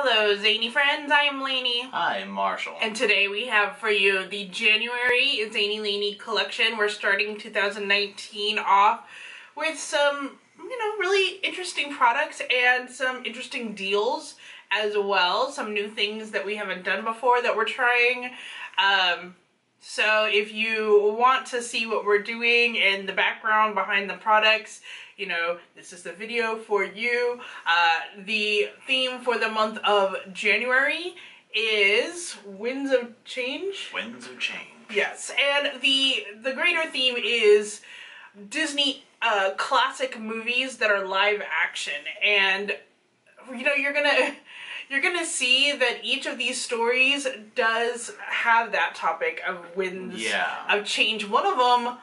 Hello, zany friends. I am Laney. Hi, Marshall. And today we have for you the January Zainey Laney collection. We're starting 2019 off with some, you know, really interesting products and some interesting deals as well. Some new things that we haven't done before that we're trying. Um, so if you want to see what we're doing and the background behind the products, you know, this is the video for you. Uh, the theme for the month of January is Winds of Change. Winds of Change. Yes, and the the greater theme is Disney uh, classic movies that are live action, and you know you're gonna you're gonna see that each of these stories does have that topic of winds Yeah. of change. One of them,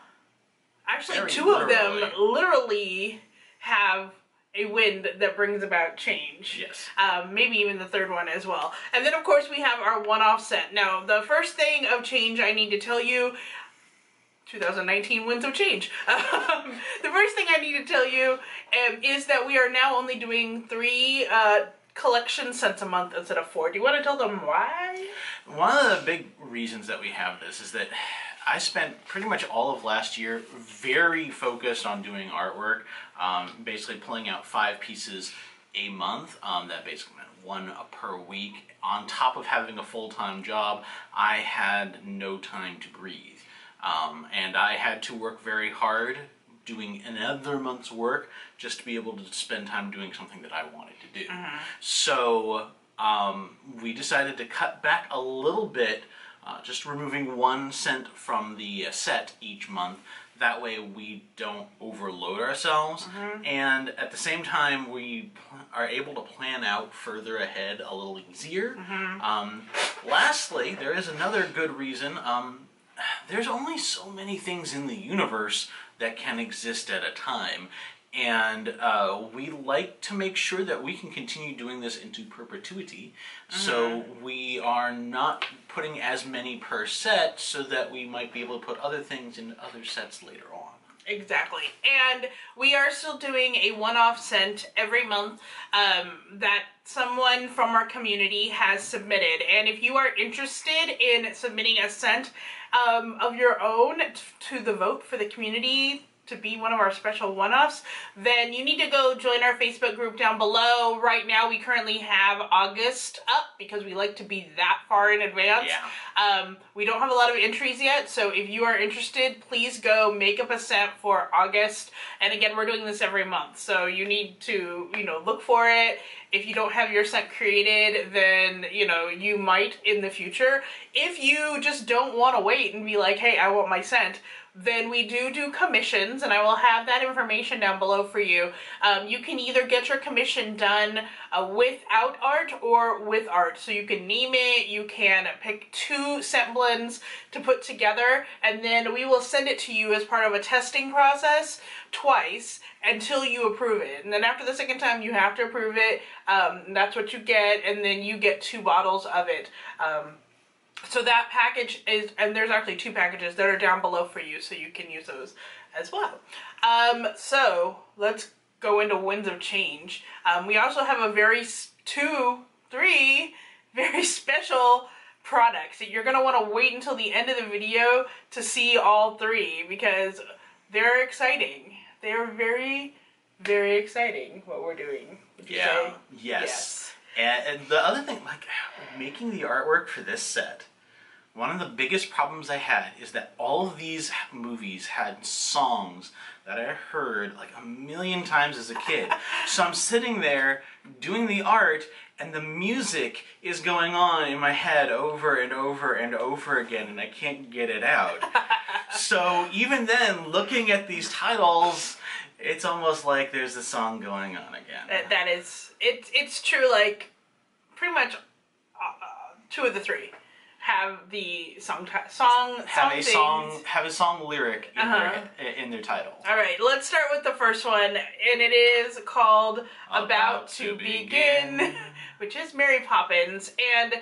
actually, Very two of them literally. literally have a wind that brings about change. Yes. Um, maybe even the third one as well. And then, of course, we have our one-off set. Now, the first thing of change I need to tell you 2019 Winds of Change. Um, the first thing I need to tell you um, is that we are now only doing three uh, collection sets a month instead of four. Do you want to tell them why? One of the big reasons that we have this is that I spent pretty much all of last year very focused on doing artwork, um, basically pulling out five pieces a month. Um, that basically meant one per week. On top of having a full-time job, I had no time to breathe. Um, and I had to work very hard doing another month's work just to be able to spend time doing something that I wanted to do. So um, we decided to cut back a little bit, uh, just removing one scent from the uh, set each month. That way we don't overload ourselves, and at the same time we pl- are able to plan out further ahead a little easier. Um, lastly, there is another good reason. Um, there's only so many things in the universe that can exist at a time. And uh, we like to make sure that we can continue doing this into perpetuity. So we are not putting as many per set so that we might be able to put other things in other sets later on. Exactly. And we are still doing a one off scent every month um, that someone from our community has submitted. And if you are interested in submitting a scent um, of your own to the vote for the community to be one of our special one-offs, then you need to go join our Facebook group down below. Right now we currently have August up because we like to be that far in advance. Yeah. Um, we don't have a lot of entries yet, so if you are interested, please go make up a scent for August. And again, we're doing this every month, so you need to, you know, look for it. If you don't have your scent created, then, you know, you might in the future. If you just don't want to wait and be like, hey, I want my scent, then we do do commissions, and I will have that information down below for you. Um, you can either get your commission done uh, without art or with art. So you can name it, you can pick two scent blends to put together, and then we will send it to you as part of a testing process twice until you approve it. And then after the second time, you have to approve it. Um, that's what you get, and then you get two bottles of it. Um, so that package is, and there's actually two packages that are down below for you, so you can use those as well. Um, so let's go into Winds of Change. Um, we also have a very two, three very special products that you're gonna want to wait until the end of the video to see all three because they're exciting. They're very, very exciting what we're doing. Yeah. say? Yes. And, and the other thing, like making the artwork for this set, one of the biggest problems I had is that all of these movies had songs that I heard like a million times as a kid. so I'm sitting there doing the art, and the music is going on in my head over and over and over again, and I can't get it out. so even then, looking at these titles, it's almost like there's a song going on again. That, that is it's it's true like pretty much uh, two of the three have the song ti- song have song a song have a song lyric in Uh-huh. their in their title. All right, let's start with the first one, and it is called "About, About to, to Begin,", Begin. which is Mary Poppins. And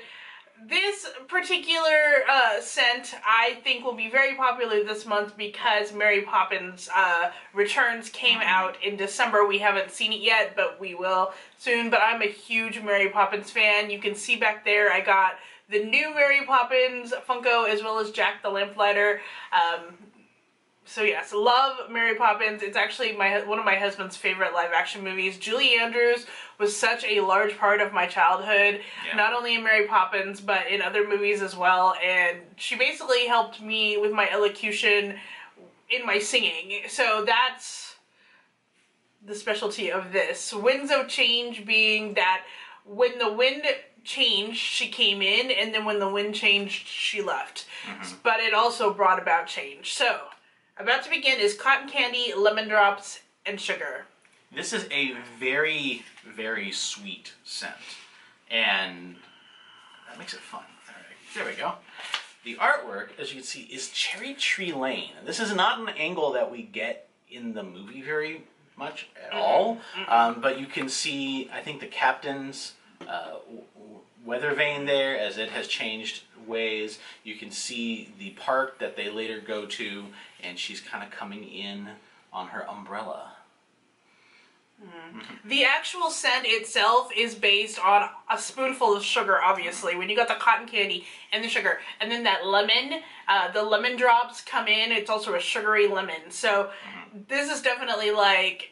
this particular uh, scent I think will be very popular this month because Mary Poppins uh, Returns came out in December. We haven't seen it yet, but we will soon. But I'm a huge Mary Poppins fan. You can see back there I got the new Mary Poppins Funko as well as Jack the Lamplighter. Um, so yes, love Mary Poppins. It's actually my one of my husband's favorite live action movies. Julie Andrews was such a large part of my childhood, Yeah. not only in Mary Poppins but in other movies as well. And she basically helped me with my elocution in my singing. So that's the specialty of this. Winds of change being that when the wind changed, she came in, and then when the wind changed, she left. Mm-hmm. But it also brought about change. So, about to begin is cotton candy, lemon drops, and sugar. This is a very, very sweet scent. And that makes it fun. All right, there we go. The artwork, as you can see, is Cherry Tree Lane. And this is not an angle that we get in the movie very much at all. Um, but you can see, I think, the captain's uh, w- w- weather vane there as it has changed ways. You can see the park that they later go to, and she's kind of coming in on her umbrella. Mm-hmm. The actual scent itself is based on a spoonful of sugar, obviously. When you got the cotton candy and the sugar, and then that lemon, uh, the lemon drops come in. It's also a sugary lemon. So mm-hmm. this is definitely like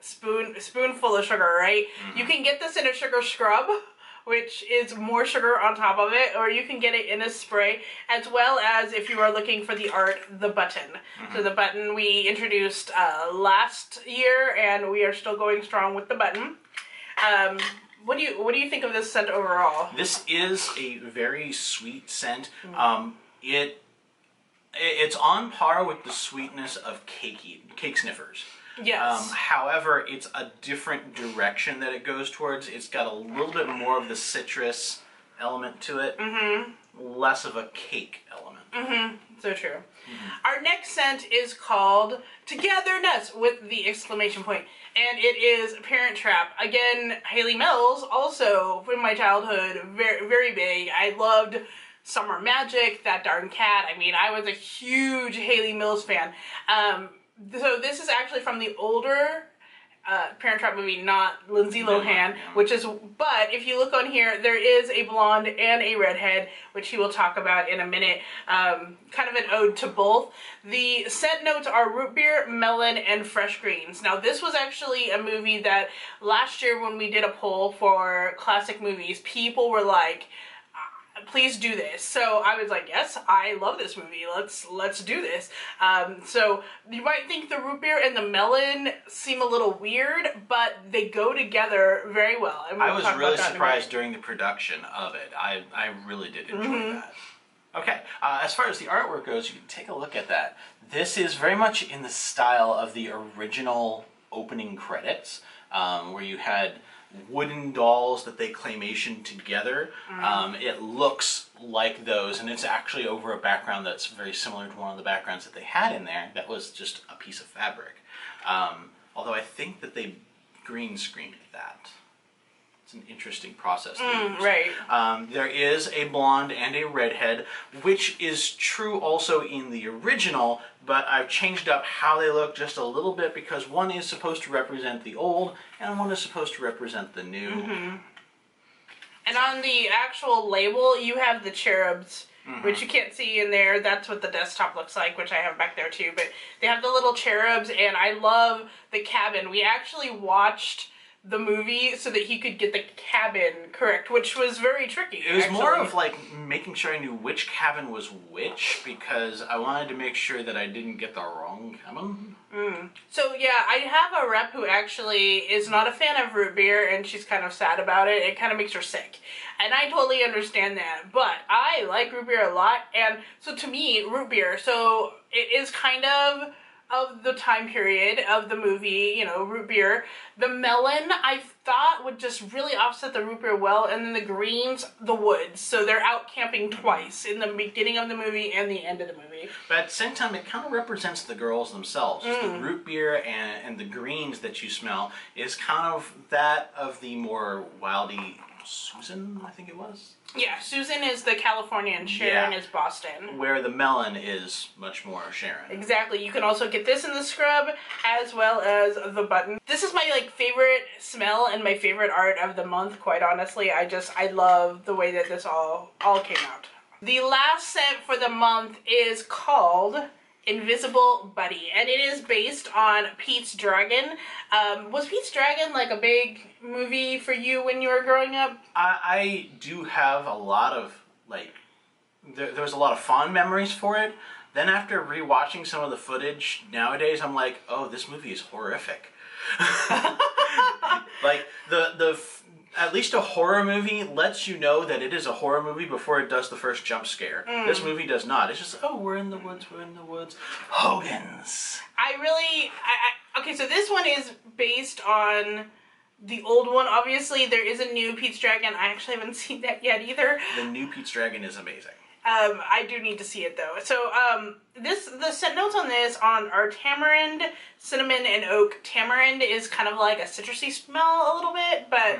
spoon spoonful of sugar, right? You mm-hmm. can get this in a sugar scrub, which is more sugar on top of it, or you can get it in a spray, as well as if you are looking for the art, the button. So the button we introduced uh, last year, and we are still going strong with the button. Um, what do you what do you think of this scent overall? This is a very sweet scent. Um, it it's on par with the sweetness of cakey cake sniffers. Yes. Um, however, it's a different direction that it goes towards. It's got a little bit more of the citrus element to it, mm-hmm. less of a cake element. Mm-hmm. So true. Our next scent is called Togetherness with the exclamation point, and it is Parent Trap. Again, Hayley Mills, also from my childhood, very very big. I loved Summer Magic, that darn cat. I mean, I was a huge Hayley Mills fan. Um, so this is actually from the older uh, Parent Trap movie, not Lindsay Lohan, which is. But if you look on here, there is a blonde and a redhead, which he will talk about in a minute. Um, kind of an ode to both. The scent notes are root beer, melon, and fresh greens. Now, this was actually a movie that last year when we did a poll for classic movies, people were like please do this so i was like yes i love this movie let's let's do this um, so you might think the root beer and the melon seem a little weird but they go together very well and we'll I was really that in a surprised during the production of it. I, I really did enjoy Mm-hmm. that. Okay, uh, as far as the artwork goes, you can take a look at that. This is very much in the style of the original opening credits, um, where you had wooden dolls that they claymation together. Mm-hmm. Um, it looks like those, and it's actually over a background that's very similar to one of the backgrounds that they had in there. That was just a piece of fabric. Um, although I think that they green screened that. It's an interesting process. Mm, right Um, there is a blonde and a redhead, which is true also in the original, but I've changed up how they look just a little bit because one is supposed to represent the old and one is supposed to represent the new. Mm-hmm. and on the actual label you have the cherubs which you can't see in there that's what the desktop looks like which i have back there too but they have the little cherubs and i love the cabin we actually watched the movie so that he could get the cabin correct which was very tricky It was more of like making sure I knew which cabin was which because I wanted to make sure that I didn't get the wrong cabin. Mm. So yeah, I have a rep who actually is not a fan of root beer, and she's kind of sad about it. It kind of makes her sick, and I totally understand that. But I like root beer a lot, and so to me, root beer. So it is kind of of the time period of the movie, you know, root beer. The melon I thought would just really offset the root beer well, and then the greens, the woods. So they're out camping twice in the beginning of the movie and the end of the movie. But at the same time, it kind of represents the girls themselves. Mm. The root beer and, and the greens that you smell is kind of that of the more wildy Susan, I think it was, Yeah, Susan is the Californian, Sharon Yeah. is Boston. where the melon is much more Sharon. Exactly. You can also get this in the scrub as well as the button. This is my like favorite smell and my favorite art of the month, quite honestly. I just I love the way that this all all came out. The last scent for the month is called Invisible Buddy, and it is based on Pete's Dragon. Um, was Pete's Dragon like a big movie for you when you were growing up? I, I do have a lot of like there, there was a lot of fond memories for it. Then after rewatching some of the footage nowadays, I'm like, oh, this movie is horrific. like the the at least a horror movie lets you know that it is a horror movie before it does the first jump scare. This movie does not. It's just oh, we're in the woods, we're in the woods. Hogan's. I really, I, I okay. So this one is based on the old one. Obviously, there is a new Pete's Dragon. I actually haven't seen that yet either. The new Pete's Dragon is amazing. Um, I do need to see it though. So um, this the scent notes on this on are tamarind, cinnamon, and oak. Tamarind is kind of like a citrusy smell a little bit, but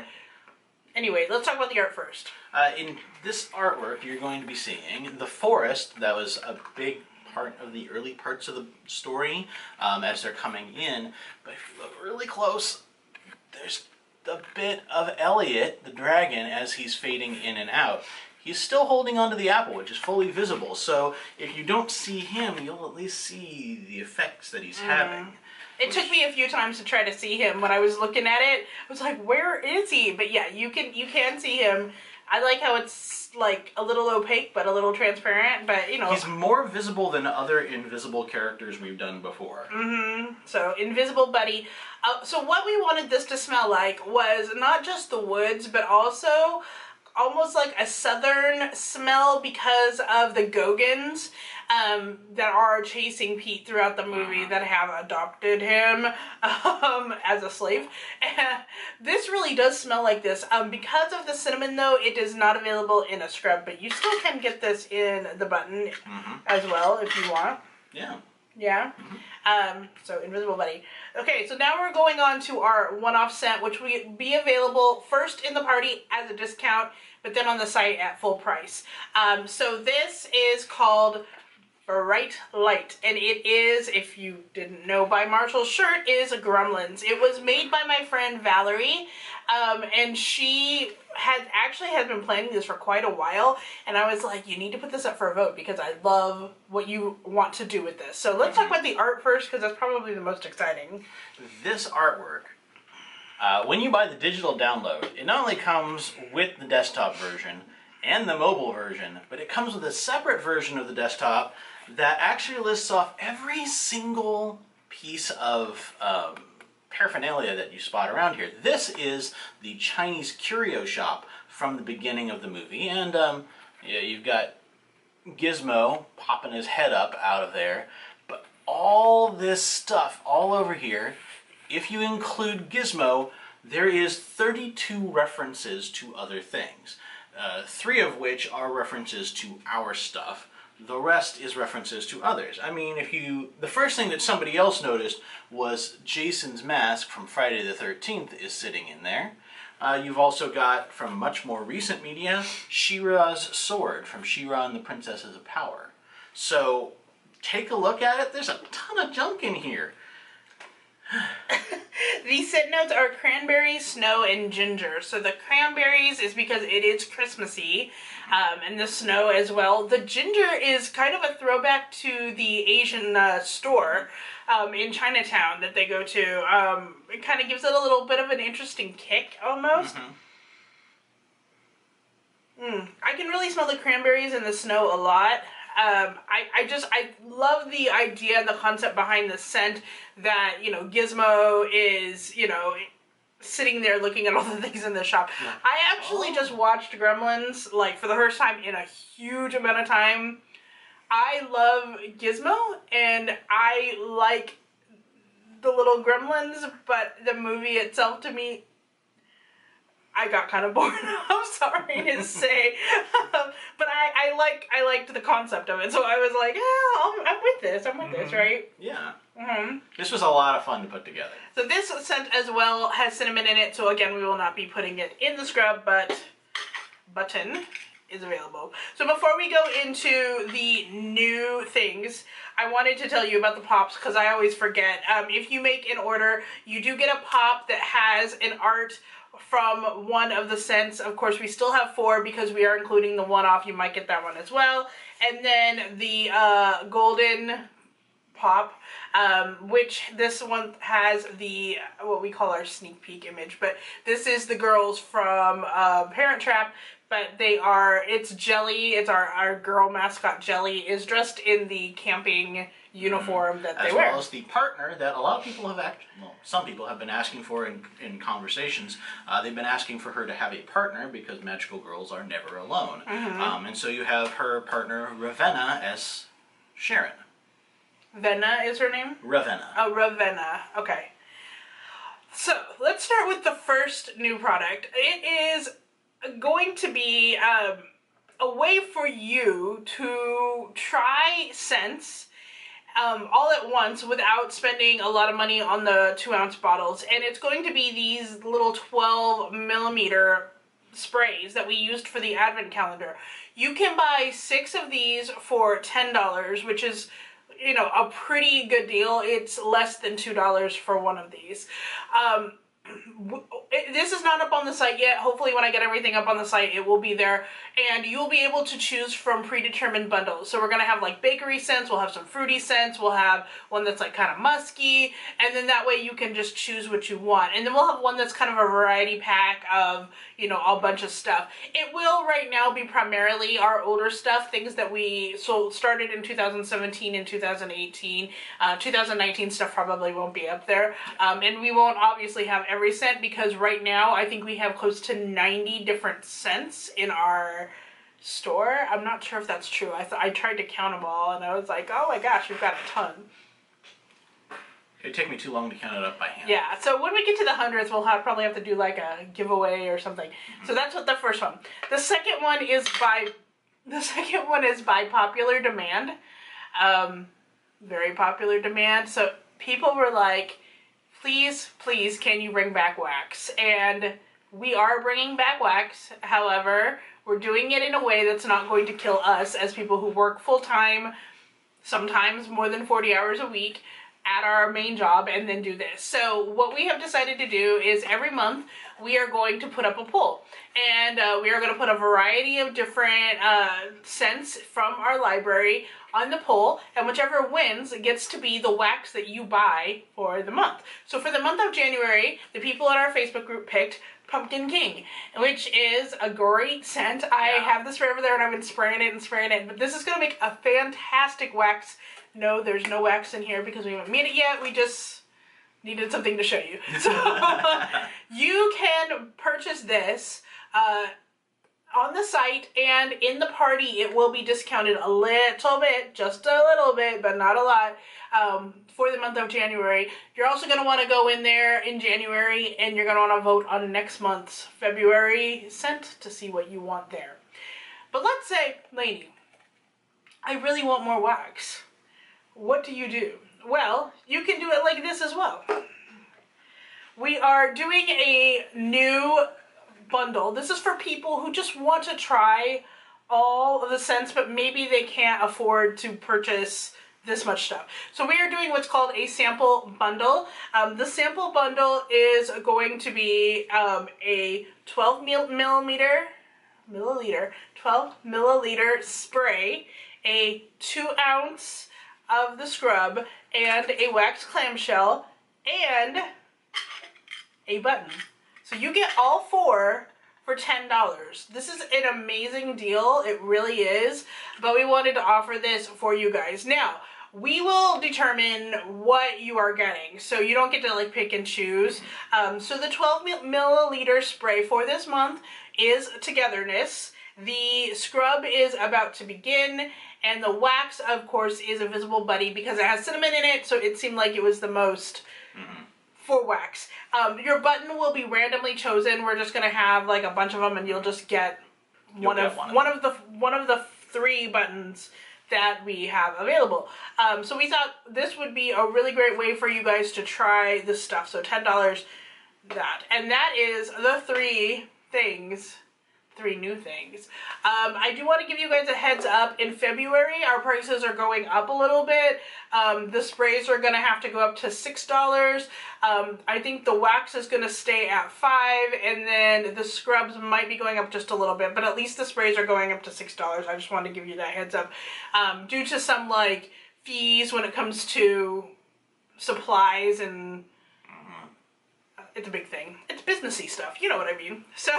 anyway, let's talk about the art first. Uh, in this artwork, you're going to be seeing the forest. That was a big part of the early parts of the story um, as they're coming in. But if you look really close, there's a bit of Elliot, the dragon, as he's fading in and out. He's still holding onto the apple, which is fully visible. So if you don't see him, you'll at least see the effects that he's having. It took me a few times to try to see him when I was looking at it. I was like, "Where is he?" But yeah, you can you can see him. I like how it's like a little opaque but a little transparent. But you know, He's more visible than other invisible characters we've done before. So, Invisible Buddy. Uh, so, what we wanted this to smell like was not just the woods, but also almost like a southern smell because of the Gogans um, that are chasing Pete throughout the movie that have adopted him um, as a slave. this really does smell like this. Um, because of the cinnamon, though, it is not available in a scrub, but you still can get this in the button as well if you want. Yeah. Yeah. Um, so Invisible Buddy. Okay, so now we're going on to our one-off scent, which will be available first in the party as a discount, but then on the site at full price. Um, so this is called Bright Light, and it is, if you didn't know by Marshall's shirt, is a Gremlins. It was made by my friend Valerie, um, and she had actually has been planning this for quite a while. And I was like, you need to put this up for a vote because I love what you want to do with this. So let's talk about the art first because that's probably the most exciting. this artwork, uh, when you buy the digital download, it not only comes with the desktop version and the mobile version, but it comes with a separate version of the desktop that actually lists off every single piece of um, paraphernalia that you spot around here. This is the Chinese curio shop from the beginning of the movie, and um, yeah, you've got Gizmo popping his head up out of there. But all this stuff all over here, if you include Gizmo, there is 32 references to other things. Uh, three of which are references to our stuff. The rest is references to others. I mean, if you. The first thing that somebody else noticed was Jason's mask from Friday the 13th is sitting in there. Uh, you've also got, from much more recent media, She-Ra's sword from She-Ra and the Princesses of Power. So, take a look at it. There's a ton of junk in here. These scent notes are cranberry, snow, and ginger. So the cranberries is because it is Christmassy, um, and the snow as well. The ginger is kind of a throwback to the Asian uh, store um, in Chinatown that they go to. Um, it kind of gives it a little bit of an interesting kick almost. Mm, I can really smell the cranberries and the snow a lot. Um, I, I just I love the idea and the concept behind the scent that you know Gizmo is you know sitting there looking at all the things in the shop. I actually just watched Gremlins like for the first time in a huge amount of time. I love Gizmo and I like the little gremlins, but the movie itself to me I got kind of bored. I'm sorry to say, but I, I like I liked the concept of it, so I was like, yeah, I'm, I'm with this. I'm with this, right? Yeah. hmm This was a lot of fun to put together. So this scent as well has cinnamon in it. So again, we will not be putting it in the scrub, but button is available. So before we go into the new things, I wanted to tell you about the pops because I always forget. Um, if you make an order, you do get a pop that has an art from one of the scents. Of course, we still have four because we are including the one off. You might get that one as well. And then the uh, golden pop, um, which this one has the what we call our sneak peek image. But this is the girls from uh, Parent Trap. But they are, it's Jelly, it's our, our girl mascot Jelly, is dressed in the camping uniform that they as wear. well as the partner that a lot of people have act well some people have been asking for in, in conversations uh, they've been asking for her to have a partner because magical girls are never alone Mm-hmm. um, and so you have her partner ravenna as sharon Venna is her name? ravenna Oh, Ravenna. Okay. So let's start with the first new product. It is going to be um, a way for you to try scents um, all at once without spending a lot of money on the two ounce bottles. And it's going to be these little 12 millimeter sprays that we used for the advent calendar. You can buy six of these for $10, which is you know a pretty good deal. It's less than $2 for one of these. Um, this is not up on the site yet. Hopefully, when I get everything up on the site, it will be there. And you'll be able to choose from predetermined bundles. So, we're going to have like bakery scents, we'll have some fruity scents, we'll have one that's like kind of musky, and then that way you can just choose what you want. And then we'll have one that's kind of a variety pack of, you know, a bunch of stuff. It will right now be primarily our older stuff, things that we so started in 2017 and 2018. Uh, 2019 stuff probably won't be up there. Um, and we won't obviously have every scent because right now I think we have close to 90 different scents in our store. I'm not sure if that's true. I, I tried to count them all and I was like, oh my gosh, we've got a ton. it'd take me too long to count it up by hand Yeah, so when we get to the hundreds, we'll have, probably have to do like a giveaway or something. So that's what the first one. The second one is by the second one is by popular demand. Um, very popular demand. So people were like, please, please, can you bring back wax? And we are bringing back wax. However, we're doing it in a way that's not going to kill us as people who work full time, sometimes more than 40 hours a week at our main job and then do this. So what we have decided to do is every month we are going to put up a poll and uh, we are going to put a variety of different uh, scents from our library on the poll and whichever wins gets to be the wax that you buy for the month. So for the month of January, the people in our Facebook group picked Pumpkin King, which is a great scent. I Yeah. have this spray over there and I've been spraying it and spraying it, but this is going to make a fantastic wax. No, there's no wax in here because we haven't made it yet. We just needed something to show you. So you can purchase this uh, on the site and in the party it will be discounted a little bit, just a little bit, but not a lot. Um, for the month of January, you're also going to want to go in there in January and you're going to want to vote on next month's February scent to see what you want there. But let's say, lady, I really want more wax. What do you do? Well, you can do it like this as well. We are doing a new bundle. This is for people who just want to try all of the scents, but maybe they can't afford to purchase this much stuff. So we are doing what's called a sample bundle. Um, the sample bundle is going to be um, a 12 mil- millimeter milliliter, 12 milliliter spray, a two ounce of the scrub, and a wax clamshell, and a button. So you get all four for $10. This is an amazing deal. It really is. But we wanted to offer this for you guys. Now, we will determine what you are getting. So you don't get to like pick and choose. Um, so the 12 milliliter spray for this month is Togetherness. The scrub is about to begin. And the wax, of course, is a visible buddy because it has cinnamon in it. So it seemed like it was the most for wax. Um, your button will be randomly chosen. We're just gonna have like a bunch of them, and you'll just get one get of one one of of, the one of the three buttons that we have available. Um, so we thought this would be a really great way for you guys to try this stuff. So ten dollars that, and that is the three things three new things. Um, I do want to give you guys a heads up. In February, our prices are going up a little bit. Um, the sprays are going to have to go up to $6. Um, I think the wax is going to stay at 5 and then the scrubs might be going up just a little bit, but at least the sprays are going up to $6. I just wanted to give you that heads up. Um, due to some like fees when it comes to supplies and it's a big thing. It's businessy stuff, you know what I mean. So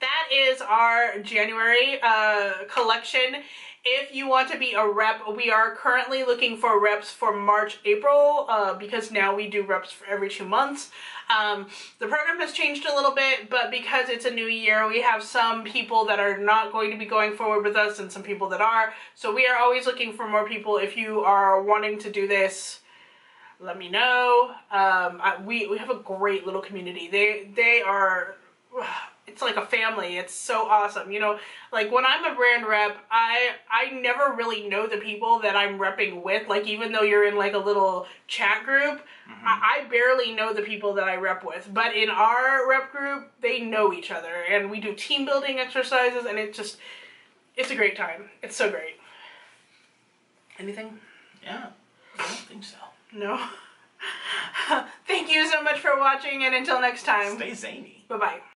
that is our January uh, collection. If you want to be a rep, we are currently looking for reps for March, April, uh, because now we do reps for every two months. Um, the program has changed a little bit, but because it's a new year, we have some people that are not going to be going forward with us and some people that are. So we are always looking for more people. If you are wanting to do this, let me know. Um, I, we we have a great little community. They they are. It's like a family. It's so awesome. You know, like when I'm a brand rep, I I never really know the people that I'm repping with. Like even though you're in like a little chat group, mm-hmm. I, I barely know the people that I rep with. But in our rep group, they know each other, and we do team building exercises, and it just it's a great time. It's so great. Anything? Yeah, I don't think so. No. Thank you so much for watching, and until next time. Stay zany. Bye bye.